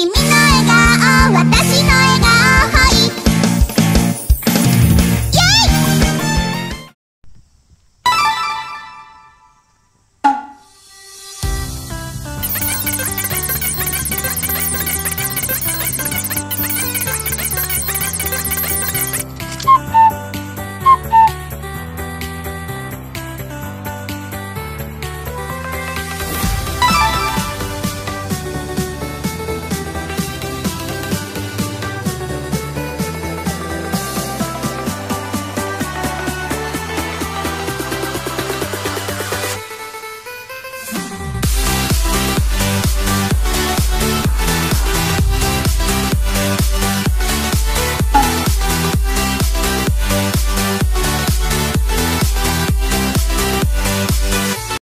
君の笑顔私